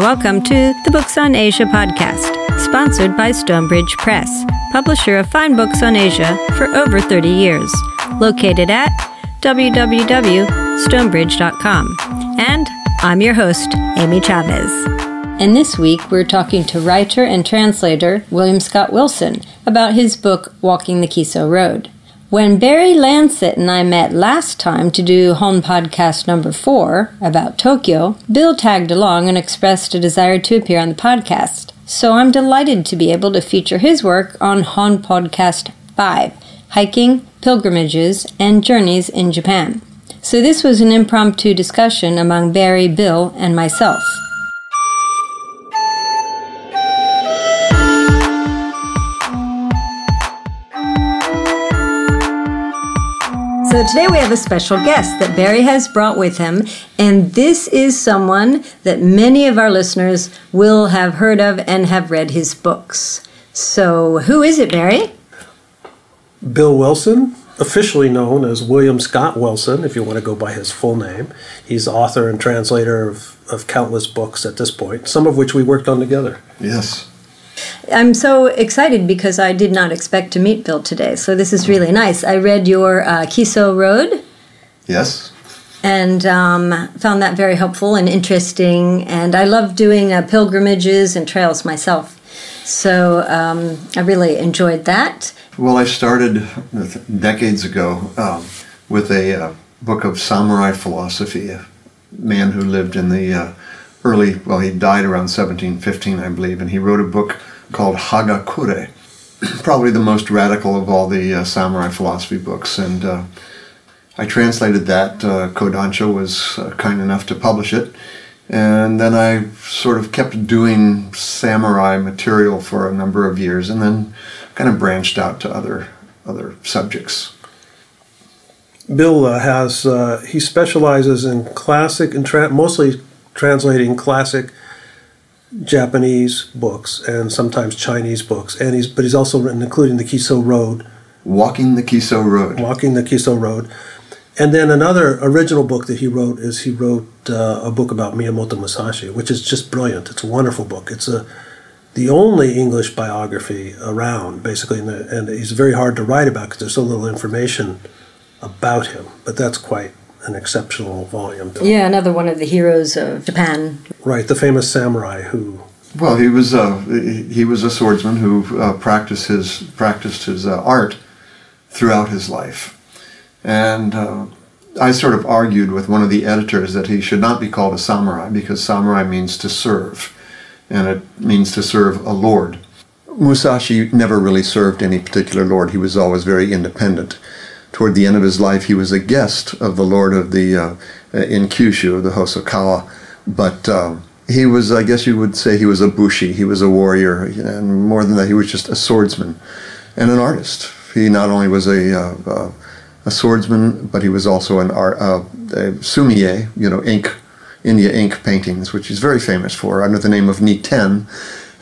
welcome to the Books on Asia podcast, sponsored by Stonebridge Press, publisher of fine books on Asia for over 30 years, located at www.stonebridge.com. And I'm your host, Amy Chavez. And this week we're talking to writer and translator William Scott Wilson about his book Walking the Kiso Road. When Barry Lancet and I met last time to do Hon Podcast number four about Tokyo, Bill tagged along and expressed a desire to appear on the podcast. So I'm delighted to be able to feature his work on Hon Podcast 5 Hiking, Pilgrimages, and Journeys in Japan. So this was an impromptu discussion among Barry, Bill, and myself. So today we have a special guest that Barry has brought with him, and this is someone that many of our listeners will have heard of and have read his books. So, who is it, Barry? Bill Wilson, officially known as William Scott Wilson, if you want to go by his full name. He's author and translator of, of countless books at this point, some of which we worked on together. Yes. I'm so excited because I did not expect to meet Bill today. So this is really nice. I read your uh, Kiso Road. Yes. And um, found that very helpful and interesting. And I love doing uh, pilgrimages and trails myself. So um, I really enjoyed that. Well, I started decades ago um, with a uh, book of samurai philosophy, a man who lived in the uh, early, well, he died around 1715, I believe, and he wrote a book called Hagakure, probably the most radical of all the uh, samurai philosophy books. And uh, I translated that. Uh, Kodansha was uh, kind enough to publish it. And then I sort of kept doing samurai material for a number of years and then kind of branched out to other, other subjects. Bill uh, has, uh, he specializes in classic and tra- mostly translating classic Japanese books and sometimes Chinese books, and he's but he's also written, including the Kiso Road, Walking the Kiso Road, Walking the Kiso Road, and then another original book that he wrote is he wrote uh, a book about Miyamoto Musashi, which is just brilliant. It's a wonderful book. It's a the only English biography around, basically, the, and he's very hard to write about because there's so little information about him. But that's quite an exceptional volume. Yeah, another one of the heroes of Japan. Right, the famous samurai who. Well, he was a uh, he was a swordsman who uh, practiced his practiced his uh, art throughout his life, and uh, I sort of argued with one of the editors that he should not be called a samurai because samurai means to serve, and it means to serve a lord. Musashi never really served any particular lord. He was always very independent toward the end of his life, he was a guest of the Lord of the uh, in Kyushu, the Hosokawa. But um, he was, I guess you would say, he was a bushi. He was a warrior, and more than that, he was just a swordsman and an artist. He not only was a uh, uh, a swordsman, but he was also an art, uh, a sumie, you know, ink, India ink paintings, which he's very famous for, under the name of Niten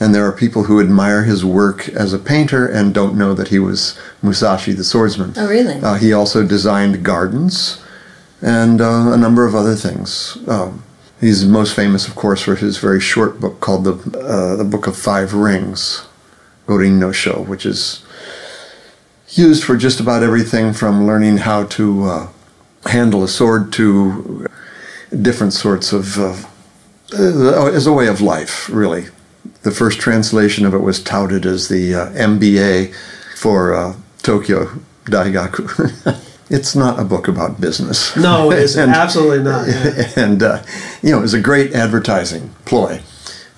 and there are people who admire his work as a painter and don't know that he was Musashi the swordsman. Oh, really? Uh, he also designed gardens and uh, a number of other things. Um, he's most famous, of course, for his very short book called the uh, the Book of Five Rings, Gorin no Sho, which is used for just about everything from learning how to uh, handle a sword to different sorts of uh, as a way of life, really the first translation of it was touted as the uh, MBA for uh, Tokyo Daigaku. it's not a book about business. No, it is and, absolutely not. Yeah. And uh, you know, it was a great advertising ploy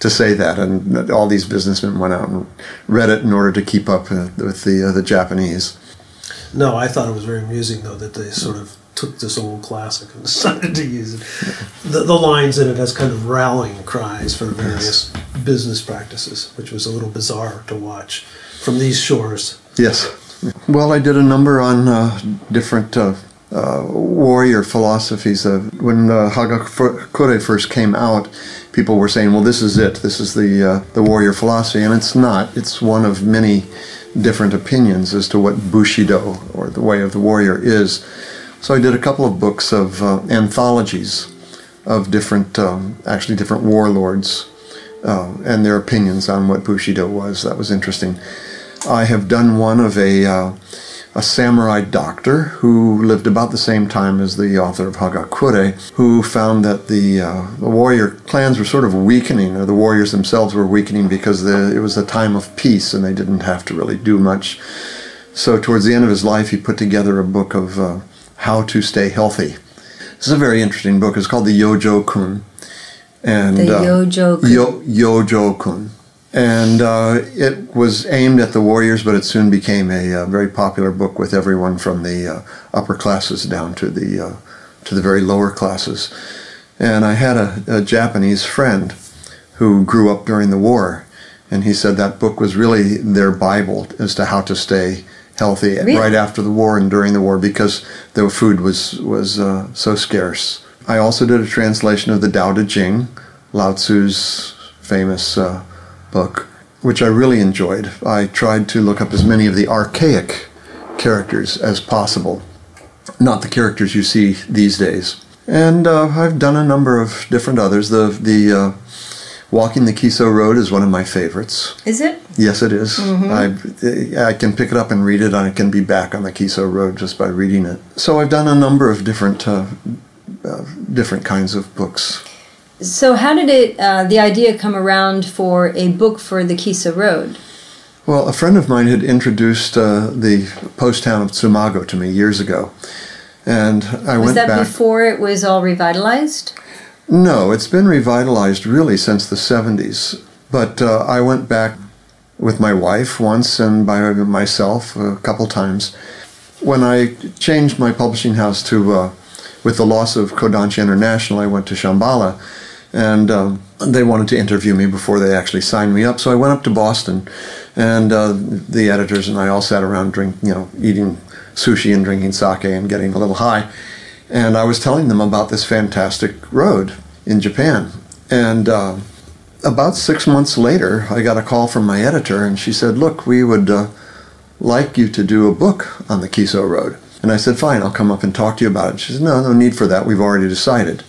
to say that, and all these businessmen went out and read it in order to keep up uh, with the uh, the Japanese. No, I thought it was very amusing though that they sort of took this old classic and decided to use it. The, the lines in it as kind of rallying cries for various yes. business practices, which was a little bizarre to watch from these shores. Yes. Well, I did a number on uh, different uh, uh, warrior philosophies. when uh, Hagakure first came out, people were saying, "Well, this is it. This is the uh, the warrior philosophy," and it's not. It's one of many different opinions as to what Bushido or the way of the warrior is. So I did a couple of books of uh, anthologies of different, um, actually different warlords uh, and their opinions on what Bushido was. That was interesting. I have done one of a uh, a samurai doctor who lived about the same time as the author of Hagakure, who found that the, uh, the warrior clans were sort of weakening, or the warriors themselves were weakening because the, it was a time of peace and they didn't have to really do much. So, towards the end of his life, he put together a book of uh, how to stay healthy. This is a very interesting book. It's called the Yojo Kun. And, the Yojo Kun. Yo, Yojo Kun and uh, it was aimed at the warriors, but it soon became a, a uh, very popular book with everyone from the uh, upper classes down to the uh, to the very lower classes. And I had a, a, Japanese friend who grew up during the war, and he said that book was really their bible as to how to stay healthy really? right after the war and during the war because the food was was uh, so scarce. I also did a translation of the Tao Te Ching, Lao Tzu's famous uh, book, which I really enjoyed. I tried to look up as many of the archaic characters as possible, not the characters you see these days. And uh, I've done a number of different others. The the uh, Walking the Kiso Road is one of my favorites. Is it? Yes, it is. Mm-hmm. I, I can pick it up and read it, and I can be back on the Kiso Road just by reading it. So I've done a number of different uh, uh different kinds of books. So, how did it uh, the idea come around for a book for the Kiso Road? Well, a friend of mine had introduced uh, the post town of Tsumago to me years ago, and I was went that before it was all revitalized? No, it's been revitalized really since the '70s. But uh, I went back with my wife once and by myself a couple times. When I changed my publishing house to, uh, with the loss of Kodansha International, I went to Shambhala and um, they wanted to interview me before they actually signed me up. So I went up to Boston, and uh, the editors and I all sat around, drink, you know, eating sushi and drinking sake and getting a little high. And I was telling them about this fantastic road in Japan. And uh, about six months later, I got a call from my editor, and she said, "Look, we would uh, like you to do a book on the Kiso Road." And I said, "Fine, I'll come up and talk to you about it." She said, "No, no need for that. We've already decided."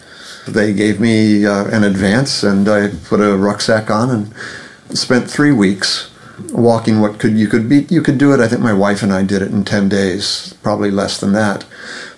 They gave me uh, an advance, and I put a rucksack on and spent three weeks walking. What could you could be? You could do it. I think my wife and I did it in ten days, probably less than that.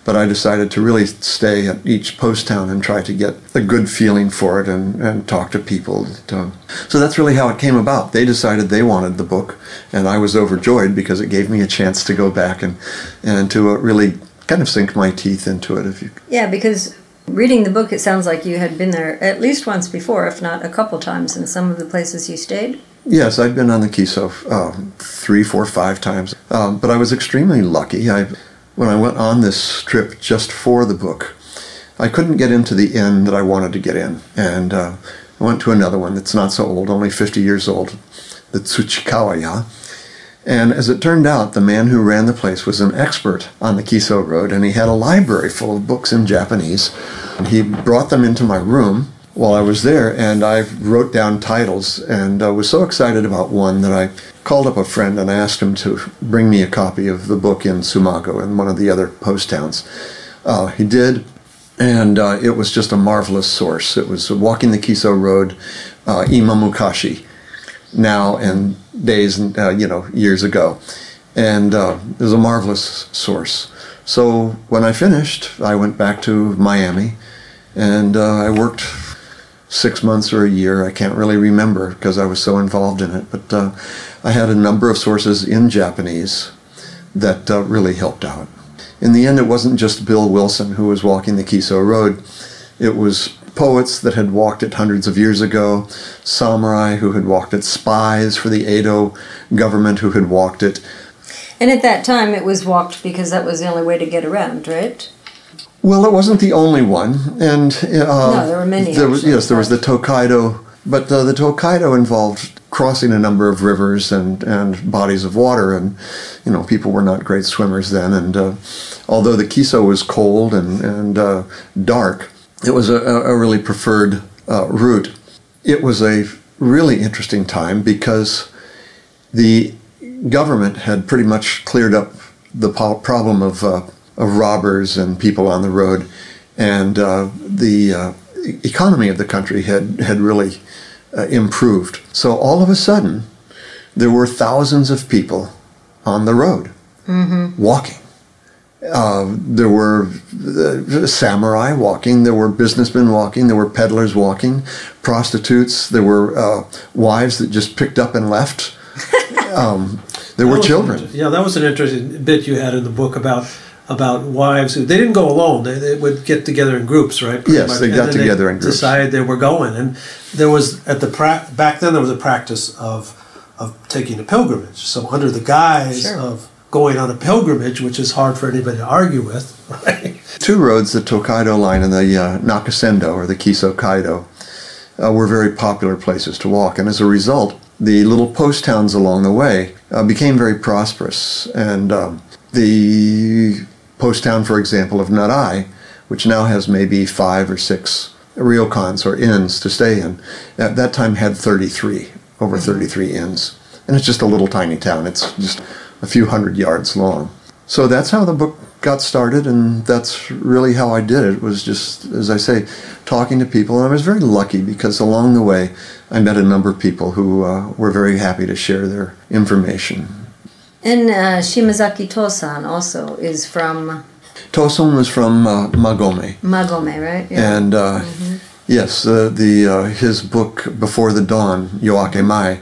But I decided to really stay at each post town and try to get a good feeling for it and, and talk to people. So that's really how it came about. They decided they wanted the book, and I was overjoyed because it gave me a chance to go back and, and to uh, really kind of sink my teeth into it. If you yeah, because Reading the book, it sounds like you had been there at least once before, if not a couple times, in some of the places you stayed. Yes, I've been on the Kiso uh, three, four, five times, um, but I was extremely lucky. I, when I went on this trip just for the book, I couldn't get into the inn that I wanted to get in, and uh, I went to another one that's not so old, only 50 years old, the Tsuchikawa Ya and as it turned out, the man who ran the place was an expert on the Kiso Road, and he had a library full of books in Japanese. And he brought them into my room while I was there, and I wrote down titles, and I was so excited about one that I called up a friend and asked him to bring me a copy of the book in Tsumago in one of the other post towns. Uh, he did, and uh, it was just a marvelous source. It was Walking the Kiso Road, uh, Imamukashi now and days and uh, you know years ago, and uh, it was a marvelous source. So when I finished, I went back to Miami, and uh, I worked six months or a year. I can't really remember because I was so involved in it, but uh, I had a number of sources in Japanese that uh, really helped out. In the end, it wasn't just Bill Wilson who was walking the Kiso Road. It was poets that had walked it hundreds of years ago, samurai who had walked it, spies for the Edo government who had walked it. And at that time, it was walked because that was the only way to get around, right? Well, it wasn't the only one, and uh, no, there were many. There was, yes, there was the Tokaido, but uh, the Tokaido involved crossing a number of rivers and, and bodies of water, and you know people were not great swimmers then. And uh, although the Kiso was cold and and uh, dark, it was a, a really preferred uh, route. It was a really interesting time because the government had pretty much cleared up the problem of, uh, of robbers and people on the road, and uh, the uh, economy of the country had, had really uh, improved. So all of a sudden, there were thousands of people on the road walking. Uh, there were uh, samurai walking, there were businessmen walking, there were peddlers walking, prostitutes, there were uh, wives that just picked up and left. um, there were That was children. inter- Yeah, that was an interesting bit you had in the book about about wives who they didn't go alone. They, they would get together in groups, right? Pretty Yes, they And got then together in groups. Decided they were going, and there was at the pra- back then there was a practice of of taking a pilgrimage. So under the guise Sure. of going on a pilgrimage, which is hard for anybody to argue with, right? Two roads, the Tokaido line and the uh, Nakasendo or the Kiso Kaido, uh, were very popular places to walk. And as a result, the little post towns along the way uh, became very prosperous. And um, the post town, for example, of Narai, which now has maybe five or six ryokans or inns to stay in, at that time had 33, over 33 inns. And it's just a little tiny town. It's just a few hundred yards long. So that's how the book got started, and that's really how I did it. Was just, as I say, talking to people, and I was very lucky because along the way, I met a number of people who uh, were very happy to share their information. And uh, Shimazaki Toson also is from Toson was from uh, Magome, Magome, right? and uh, yes, uh, the uh, his book Before the Dawn, Yoake Mae,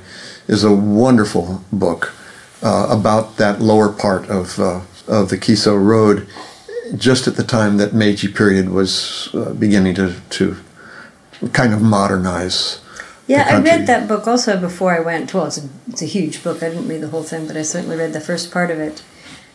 is a wonderful book uh, about that lower part of uh, of the Kiso Road, just at the time that Meiji period was uh, beginning to to kind of modernize. Yeah, I read that book also before I went. Well, it's a, it's a huge book. I didn't read the whole thing, but I certainly read the first part of it.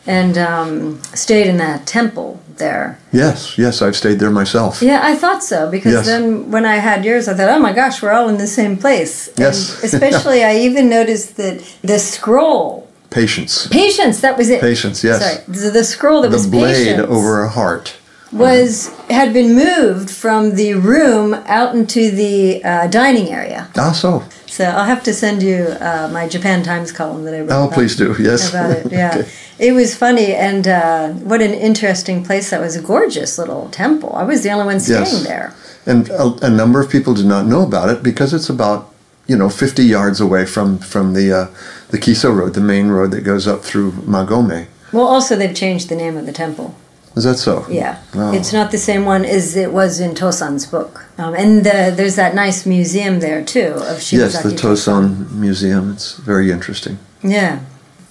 And um, stayed in that temple there. Yes, yes, I've stayed there myself. Yeah, I thought so because Yes. then when I had yours, I thought, oh my gosh, we're all in the same place. And Yes. especially, I even noticed that the scroll, Patience, patience, that was it. patience. Yes, Sorry, the, the scroll that the was blade patience over a heart. Was had been moved from the room out into the uh, dining area. Ah, so. So I'll have to send you uh, my Japan Times column that I wrote. Oh, about- please do. Yes. About it, yeah. Okay. It was funny, and uh, what an interesting place that was. A gorgeous little temple. I was the only one staying Yes. there. And a, a number of people do not know about it because it's about you know 50 yards away from from the uh, the Kiso Road, the main road that goes up through Magome. Well, also they've changed the name of the temple. Is that so? Yeah, Oh. it's not the same one as it was in Toson's book. Um, and the, there's that nice museum there too of Shimazaki. Yes, the Toson Museum. It's very interesting. Yeah,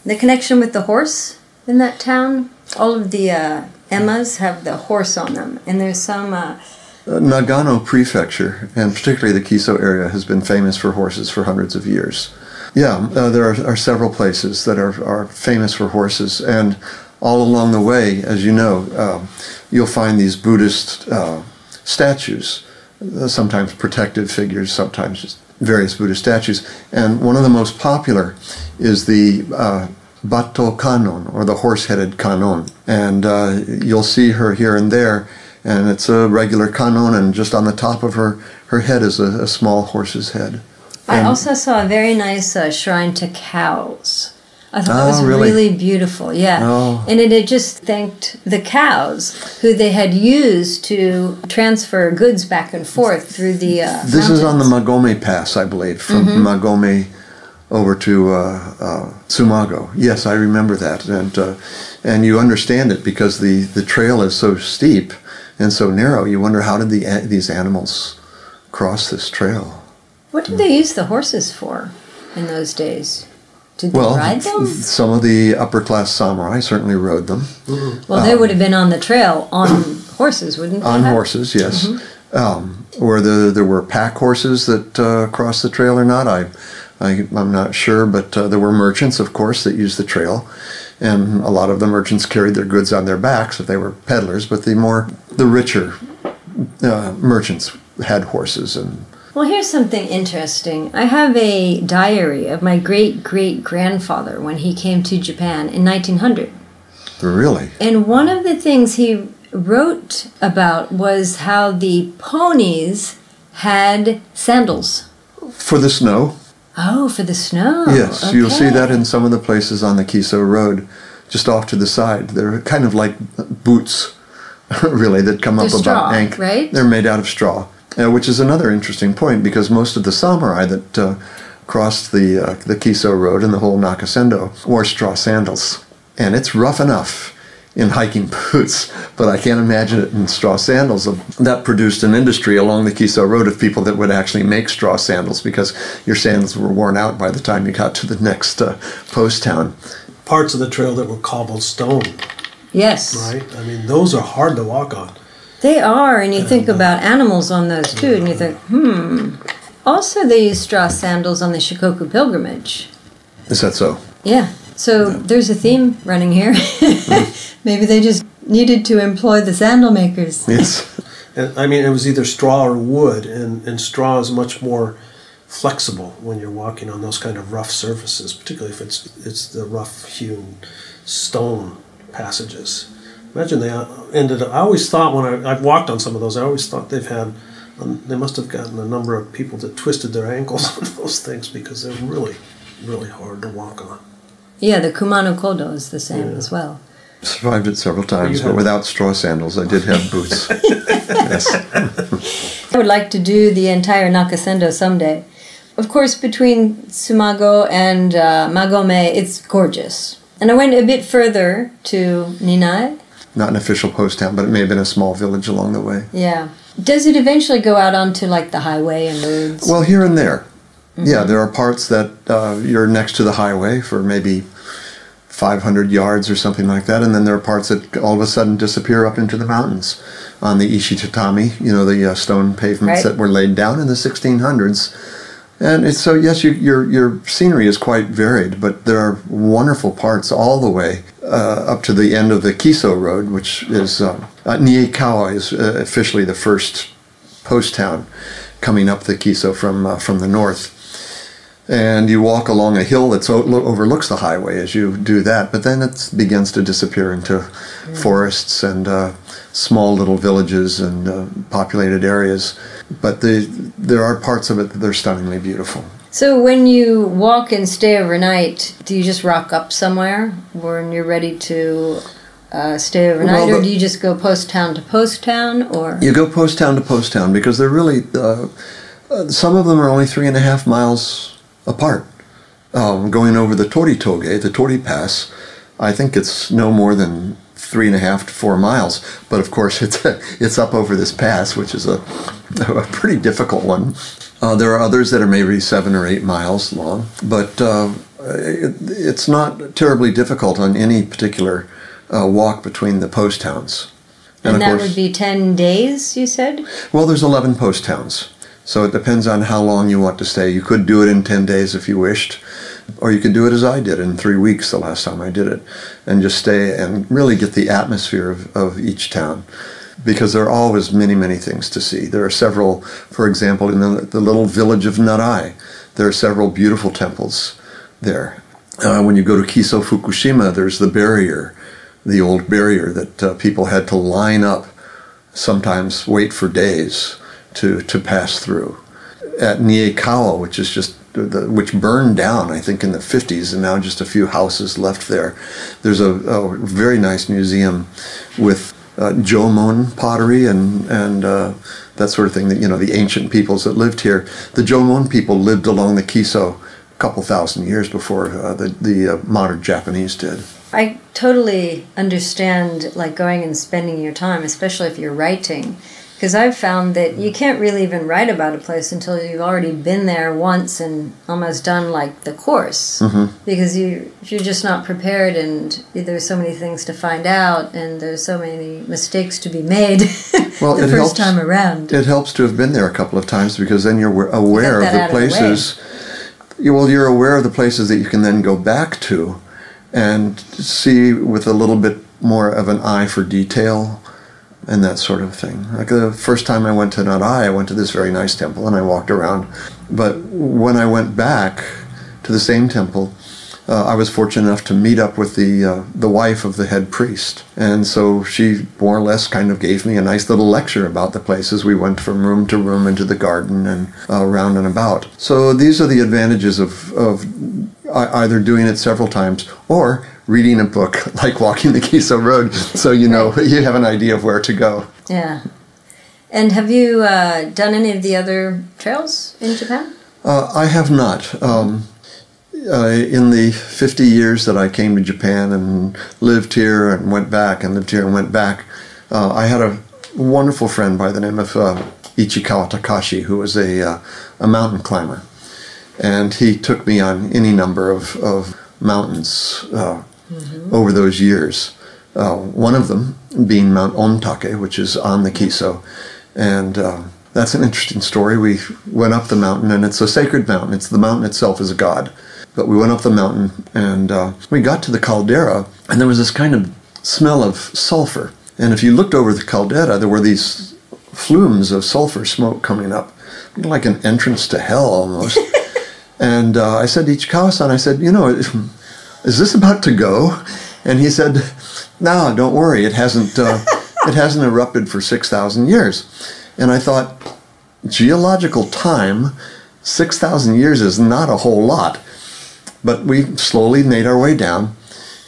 the connection with the horse in that town. All of the uh, emas have the horse on them, and there's some. Uh, Uh, Nagano Prefecture, and particularly the Kiso area, has been famous for horses for hundreds of years. Yeah, uh, there are, are several places that are, are famous for horses, and all along the way, as you know, um, you'll find these Buddhist uh, statues, uh, sometimes protective figures, sometimes just various Buddhist statues. And one of the most popular is the uh, Bato Kannon, or the horse-headed Kannon. And uh, you'll see her here and there, and it's a regular Kannon, and just on the top of her, her head is a, a small horse's head. I also saw a very nice uh, shrine to cows. I thought that Oh, was really? really? beautiful. Yeah. Oh. And it had just thanked the cows who they had used to transfer goods back and forth through the. Uh, This is on the. Magome Pass, I believe, from Magome over to uh, uh, Tsumago. Yes, I remember that, and uh, and you understand it because the, the trail is so steep and so narrow. You wonder how did the these animals cross this trail? What did they use the horses for in those days? Did they Well, ride them? some of the upper class samurai certainly rode them Well, they would have been on the trail on horses, wouldn't they? on have? horses. Yes, um, where the there were pack horses that uh, crossed the trail or not, I, I I'm not sure. But uh, there were merchants, of course, that used the trail, and a lot of the merchants carried their goods on their backs if they were peddlers. But the more the richer uh, merchants had horses and Well, here's something interesting. I have a diary of my great great grandfather when he came to Japan in 1900. really And one of the things he wrote about was how the ponies had sandals. for the snow. Oh, for the snow. yes, you'll see that in some of the places on the Kiso Road, just off to the side. They're kind of like boots, really, that come They're up straw, about ankle. right? They're made out of straw. Uh, which is another interesting point because most of the samurai that uh, crossed the uh, the Kiso Road and the whole Nakasendo wore straw sandals, and it's rough enough in hiking boots, but I can't imagine it in straw sandals. That produced an industry along the Kiso Road of people that would actually make straw sandals because your sandals were worn out by the time you got to the next uh, post town. Parts of the trail that were cobblestone. Yes. right? I mean, those are hard to walk on. They are, and you think about animals on those too, and you think, hmm. Also, they use straw sandals on the Shikoku pilgrimage. Is that so? Yeah. So there's a theme running here. Maybe they just needed to employ the sandal makers. Yes. And I mean, it was either straw or wood, and, and straw is much more flexible when you're walking on those kind of rough surfaces, particularly if it's it's the rough hewn stone passages. Imagine they uh, ended up. I always thought when I, I've walked on some of those, I always thought they've had. Um, they must have gotten a number of people that twisted their ankles on those things because they're really, really hard to walk on. Yeah, the Kumano Kodo is the same as well. Survived it several times, but without straw sandals. I did have boots. yes. I would like to do the entire Nakasendo someday. Of course, between Tsumago and uh, Magome, it's gorgeous. And I went a bit further to Ninai. Not an official post town, but it may have been a small village along the way. Yeah. Does it eventually go out onto like the highway and roads? Well, here and there. Yeah, there are parts that uh, you're next to the highway for maybe 500 yards or something like that, and then there are parts that all of a sudden disappear up into the mountains on the Ishitatami, you know, the uh, stone pavements Right. that were laid down in the 1600s. And it's, so, yes, you, your, your scenery is quite varied, but there are wonderful parts all the way uh, up to the end of the Kiso Road, which is uh, uh, Niekawa is uh, officially the first post town coming up the Kiso from uh, from the north. And you walk along a hill that overlooks the highway as you do that, but then it begins to disappear into forests and uh, small little villages and uh, populated areas. But the, there are parts of it that are stunningly beautiful. So when you walk and stay overnight, do you just rock up somewhere when you're ready to uh, stay overnight, Well, or do you just go post town to post town, or You go post town to post town because they're really, uh, uh, some of them are only three and a half miles apart. Um, going over the Tori Toge, the Tori Pass, I think it's no more than three and a half to four miles. But of course, it's it's up over this pass, which is a, a pretty difficult one. Uh, there are others that are maybe seven or eight miles long, but uh, it, it's not terribly difficult on any particular uh, walk between the post towns. and, of that course- would be ten days? You said. well, there's 11 post towns. So it depends on how long you want to stay. You could do it in 10 days if you wished, or you could do it as I did in three weeks the last time I did it, and just stay and really get the atmosphere of, of each town. Because there are always many, many things to see. There are several, for example, in the, the little village of Narai, there are several beautiful temples there. Uh, when you go to Kiso Fukushima, there's the barrier, the old barrier that uh, people had to line up sometimes wait for days to, to pass through. At Niekawa, which is just the, which burned down, I think, in the 50s, and now just a few houses left there. There's a, a very nice museum with uh, Jomon pottery and and uh, that sort of thing. That you know, the ancient peoples that lived here. The Jomon people lived along the Kiso a couple thousand years before uh, the the uh, modern Japanese did. I totally understand like going and spending your time, especially if you're writing, because I've found that you can't really even write about a place until you've already been there once and almost done like the course, mm-hmm. because you you're just not prepared, and there's so many things to find out, and there's so many mistakes to be made Well, the first helps- time around. It helps to have been there a couple of times because then you're wa- aware Get of the of the places. well, you're aware of the places that you can then go back to and see with a little bit more of an eye for detail and that sort of thing. Like the first time I went to Narai, I went to this very nice temple and I walked around. But when I went back to the same temple, uh, I was fortunate enough to meet up with the uh, the wife of the head priest, and so she more or less kind of gave me a nice little lecture about the places. We went from room to room into the garden and uh, round and about. So these are the advantages of of either doing it several times or reading a book like Walking the Kiso Road, so you know you have an idea of where to go. Yeah. And have you uh, done any of the other trails in Japan? Uh, I have not. Um, uh, in the 50 years that I came to Japan and lived here and went back and lived here and went back, uh, I had a wonderful friend by the name of uh, Ichikawa Takashi, who was a, uh, a mountain climber. And he took me on any number of, of mountains mm-hmm. over those years. one of them being Mount Ontake, which is on the Kiso. And that's an interesting story. We went up the mountain, and it's a sacred mountain. It's the mountain itself is a god. But we went up the mountain, and uh, we got to the caldera, and there was this kind of smell of sulfur. And if you looked over the caldera, there were these flumes of sulfur smoke coming up, like an entrance to hell almost. and uh, I said to Ichikawa-san, I said, you know, is this about to go? And he said, no, don't worry, it hasn't. Uh, it hasn't erupted for six thousand years. And I thought, geological time, 6,000 years is not a whole lot. But we slowly made our way down.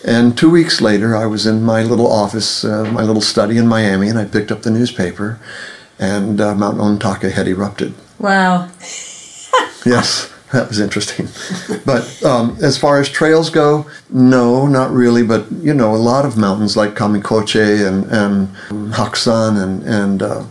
And two weeks later, I was in my little office, uh, my little study in Miami, and I picked up the newspaper, and uh, Mount Ontake had erupted. Wow. yes, that was interesting. but um, as far as trails go, no, not really. But you know, a lot of mountains like Kamikochi and and Hakusan and and uh,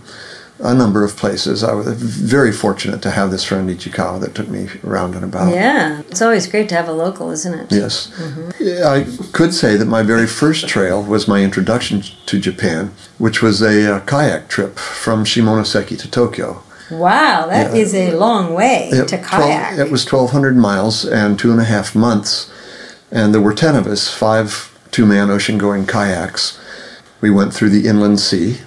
a number of places. I was very fortunate to have this friend Ichikawa that took me around and about. Yeah, it's always great to have a local, isn't it? Yes. Mm-hmm. I could say that my very first trail was my introduction to Japan, which was a, a kayak trip from Shimonoseki to Tokyo. Wow, that yeah. is a long way it, to kayak. 12, it was 1,200 miles and two and a half months, and there were 10 of us, five two man ocean going kayaks. We went through the inland sea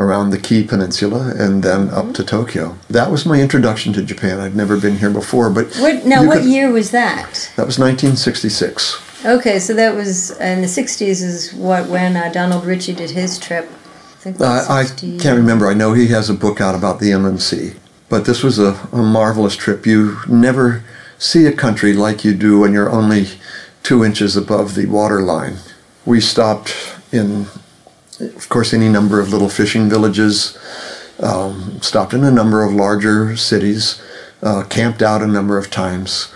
around the Kii Peninsula and then mm-hmm. up to Tokyo. That was my introduction to Japan. I'd never been here before, but what, now what could, year was that? That was 1966. Okay, so that was in the 60s is what when uh, Donald Richie did his trip. I, uh, I can't remember. I know he has a book out about the inland sea, but this was a, a marvelous trip. You never see a country like you do when you're only two inches above the water line. We stopped in of course, any number of little fishing villages, um, stopped in a number of larger cities, uh, camped out a number of times.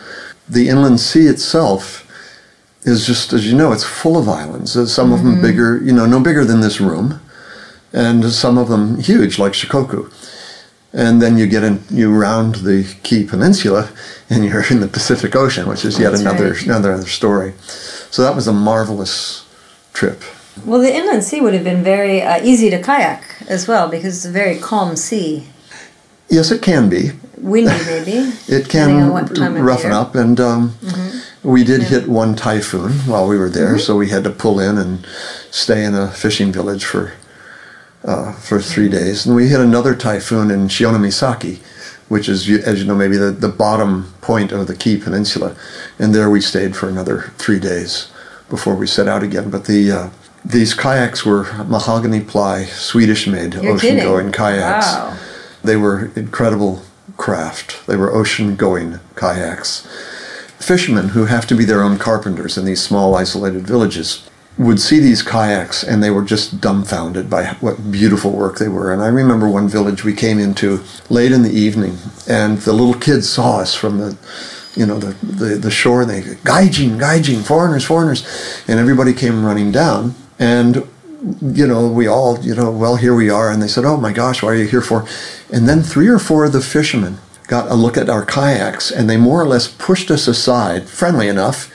The inland sea itself is just, as you know, it's full of islands. Some of mm-hmm. them bigger, you know, no bigger than this room, and some of them huge, like Shikoku. And then you get in, you round the Kii Peninsula, and you're in the Pacific Ocean, which is yet That's another right. another story. So that was a marvelous trip. Well, the inland sea would have been very uh, easy to kayak as well because it's a very calm sea. Yes, it can be. Windy, maybe. it can roughen up, and um, mm-hmm. we did yeah. hit one typhoon while we were there, mm-hmm. so we had to pull in and stay in a fishing village for uh, for three days, and we hit another typhoon in Shionomisaki, which is, as you know, maybe the, the bottom point of the Kii Peninsula, and there we stayed for another three days before we set out again. But the uh, these kayaks were mahogany ply, Swedish made ocean going kayaks. Wow. They were incredible craft. They were ocean going kayaks. Fishermen who have to be their own carpenters in these small isolated villages would see these kayaks and they were just dumbfounded by what beautiful work they were. And I remember one village we came into late in the evening and the little kids saw us from the you know the, the, the shore and they gaijin gaijin foreigners foreigners and everybody came running down and you know, we all, you know, well, here we are. And they said, oh my gosh, why are you here for? And then three or four of the fishermen got a look at our kayaks and they more or less pushed us aside, friendly enough,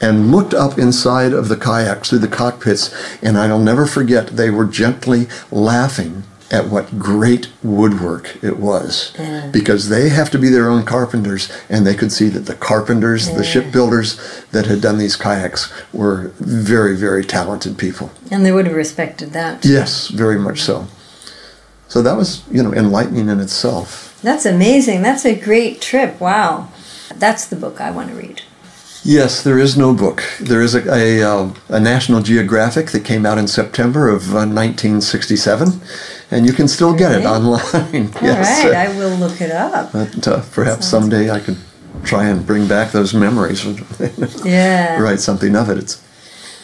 and looked up inside of the kayaks through the cockpits. And I'll never forget, they were gently laughing at what great woodwork it was. Yeah. because they have to be their own carpenters and they could see that the carpenters yeah. the shipbuilders that had done these kayaks were very very talented people. And they would have respected that. Yes very much so. So that was you know enlightening in itself. That's amazing. That's a great trip. Wow. That's the book i want to read. Yes, there is no book. There is a, a, uh, a National Geographic that came out in September of uh, 1967, and you can still get it online. All yes. right, I will look it up. But uh, perhaps Sounds someday I could try and bring back those memories. yeah. Write something of it. It's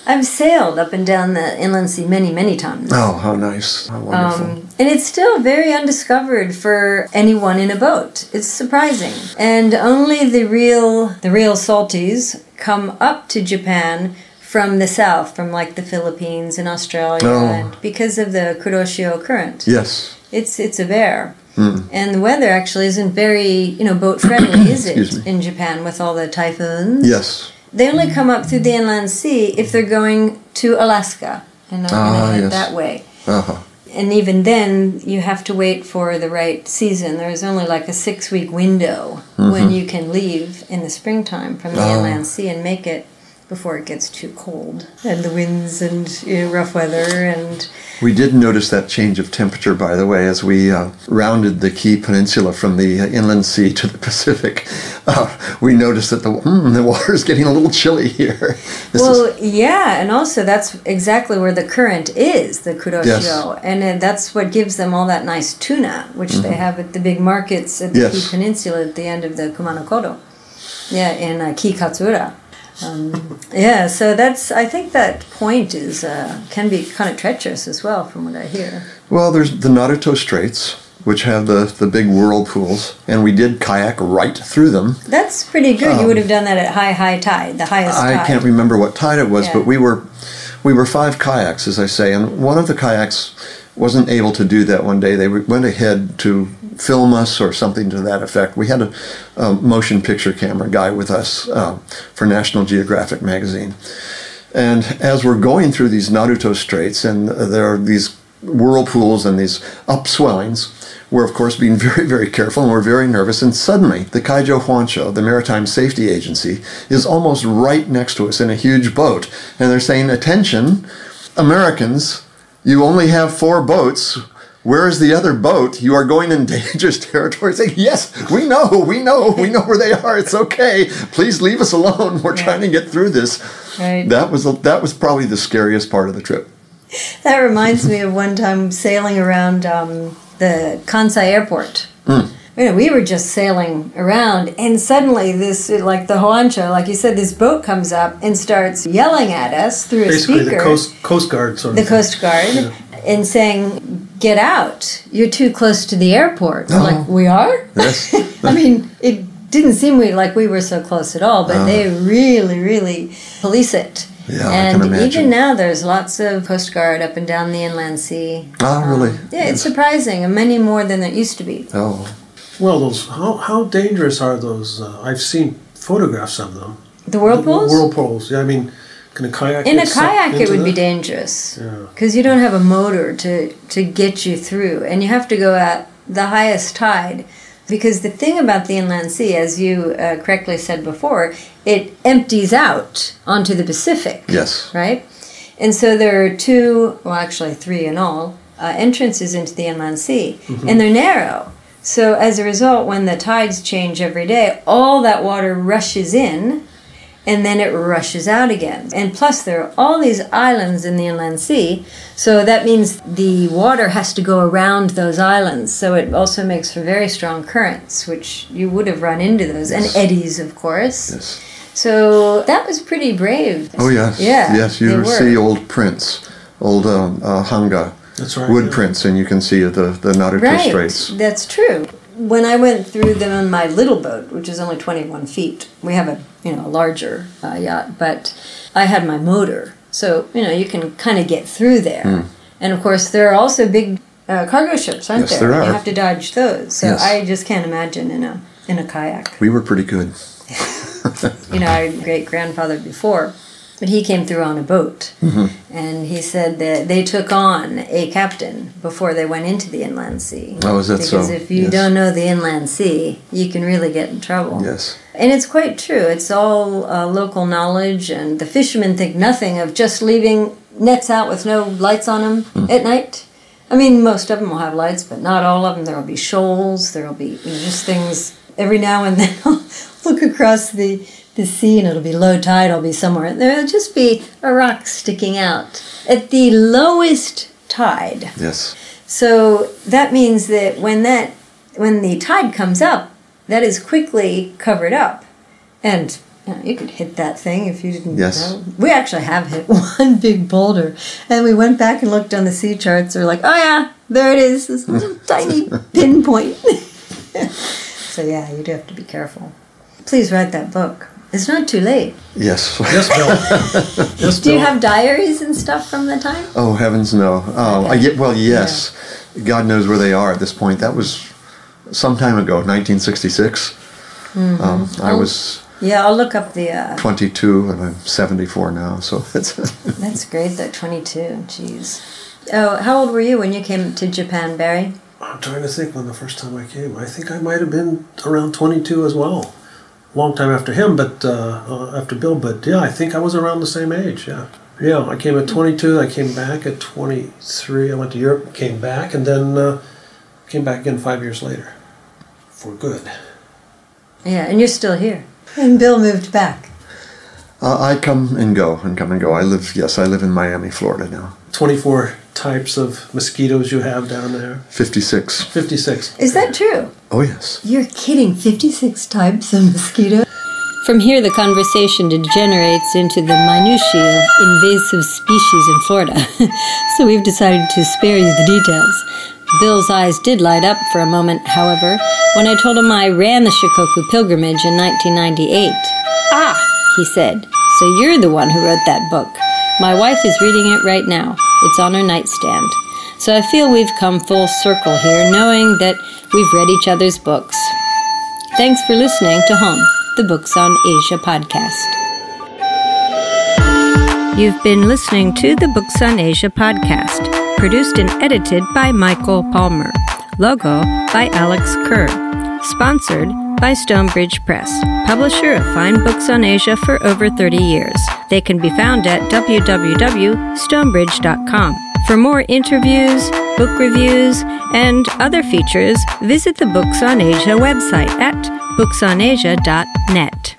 I've sailed up and down the inland sea many, many times. Oh, how nice! How wonderful. Um, and it's still very undiscovered for anyone in a boat. It's surprising. And only the real the real salties come up to Japan from the south, from like the Philippines and Australia, Oh. because of the Kuroshio current. yes. It's it's a bear. Hmm. And the weather actually isn't very, you know, boat friendly, is it, in Japan with all the typhoons? Yes. They only come up through the inland sea if they're going to Alaska and are Ah, going to head yes. that way. Uh huh. And even then, you have to wait for the right season. There's only like a six week window when you can leave in the springtime from the Mm-hmm. Ah. inland sea and make it before it gets too cold and the winds and you know, rough weather and We did notice that change of temperature, by the way, as we uh, rounded the Kii Peninsula from the uh, inland sea to the Pacific. Uh, we noticed that the mm, the water is getting a little chilly here. This well, is, yeah, and also that's exactly where the current is, the Kuroshio, and uh, that's what gives them all that nice tuna, which they have at the big markets at the Mm-hmm. Yes. Kii Peninsula at the end of the Kumano Yeah, in uh, Kii Katsuura. Um, yeah, so that's. I think that point is uh, can be kind of treacherous as well, from what I hear. well, there's the Naruto Straits, which have the, the big whirlpools, and we did kayak right through them. That's pretty good. you would have done that at high high tide, the highest Um, I tide. can't remember what tide it was, Yeah. but we were we were five kayaks, as I say, and one of the kayaks wasn't able to do that one day. They went ahead to film us or something to that effect. We had a, a motion picture camera guy with us uh, for National Geographic magazine, and as we're going through these Naruto Straits, and there are these whirlpools and these upswellings. We're of course being very, very careful, and we're very nervous. And suddenly, the Kaijo Hoancho, the Maritime Safety Agency, is almost right next to us in a huge boat, and they're saying, "Attention, Americans! You only have four boats." Where is the other boat? You are going in dangerous territory. Saying, yes, we know, we know, we know where they are. It's okay. Please leave us alone. We're trying to get through this. Right. That was that was probably the scariest part of the trip. That reminds me of one time sailing around um, the Kansai airport. You know, we were just sailing around, and suddenly this, like the Hoancho, like you said, this boat comes up and starts yelling at us through a Basically, speaker. the Coast Coast Guard sort of. the thing. Coast Guard. And saying, "Get out! You're too close to the airport." We're Oh. like, "We are." Yes. I mean, it didn't seem we, like we were so close at all, but they really, really police it. Uh. Yeah, I and can imagine. even now, there's lots of Coast Guard up and down the inland sea. Ah, really? Um, yeah, it's surprising, and many more than there used to be. Oh, Well, those how how dangerous are those? Uh, I've seen photographs of them. The whirlpools? The Whirlpools. Yeah, I mean, can a kayak? In a kayak, it into would be that? dangerous Yeah. because you don't have a motor to, to get you through, and you have to go at the highest tide. Because the thing about the inland sea, as you uh, correctly said before, it empties out onto the Pacific. yes. right? And so there are two, well, actually three in all, uh, entrances into the inland sea, and they're narrow. So as a result, when the tides change every day, all that water rushes in, and then it rushes out again. And plus, there are all these islands in the inland sea, so that means the water has to go around those islands. So it also makes for very strong currents, which you would have run into those, and eddies, of course. Yes. So that was pretty brave. Oh yes. Yeah. Yes, you see old prints, old um, uh, hanga right. wood yeah. prints, and you can see the the Naruto Right. Straits. That's true. When I went through them on my little boat, which is only 21 feet, we have a you know a larger uh, yacht, but I had my motor, so you know you can kind of get through there. Hmm. And of course, there are also big uh, cargo ships, aren't Yes, there? there are. You have to dodge those. So Yes. I just can't imagine in a in a kayak. We were pretty good. you know, our great grandfather before, but he came through on a boat, Mm-hmm. and he said that they took on a captain before they went into the inland sea. Oh, is that because so? if you Yes. don't know the inland sea, you can really get in trouble. Yes. And it's quite true. It's all uh, local knowledge, and the fishermen think nothing of just leaving nets out with no lights on them Hmm. at night. I mean, most of them will have lights, but not all of them. There will be shoals. There will be you know, just things. Every now and then, I'll look across the the sea, and it'll be low tide. I'll be somewhere. and There'll just be a rock sticking out at the lowest tide. Yes. So that means that when that when the tide comes up, that is quickly covered up, and You, know, you could hit that thing if you didn't Yes. know. We actually have hit one big boulder, and we went back and looked on the sea charts. We're like, oh yeah, there it is, this little tiny pinpoint. so yeah, you do have to be careful. Please write that book. It's not too late. Yes. Yes, Bill. yes, Do you Bill. have diaries and stuff from the time? Oh heavens, no. Oh, I get, well, yes. God knows where they are at this point. That was some time ago, 1966. Mm-hmm. Um, Oh. I was Yeah, I'll look up the. Uh, 22 and I'm 74 now, so it's that's great. That twenty-two. Jeez. Oh, how old were you when you came to Japan, Barry? I'm trying to think when the first time I came. I think I might have been around 22 as well. Long time after him, but uh, uh, after Bill. But yeah, I think I was around the same age. Yeah, yeah. I came at 22. I came back at 23. I went to Europe, came back, and then uh, came back again five years later, for good. Yeah, and you're still here. And Bill moved back. Uh, I come and go and come and go. I live, yes, I live in Miami, Florida now. 24 types of mosquitoes you have down there. 56. 56. Is that true? Oh, yes. You're kidding. 56 types of mosquitoes? From here, the conversation degenerates into the minutiae of invasive species in Florida, so we've decided to spare you the details. Bill's eyes did light up for a moment, however, when I told him I ran the Shikoku pilgrimage in 1998. Ah, he said, so you're the one who wrote that book. My wife is reading it right now. It's on her nightstand. So I feel we've come full circle here, knowing that we've read each other's books. Thanks for listening to Hon, the Books on Asia podcast. You've been listening to the Books on Asia podcast, produced and edited by Michael Palmer. Logo by Alex Kerr. Sponsored by Stonebridge Press, publisher of fine books on Asia for over 30 years. They can be found at www.stonebridge.com. For more interviews, book reviews, and other features, visit the Books on Asia website at booksonasia.net.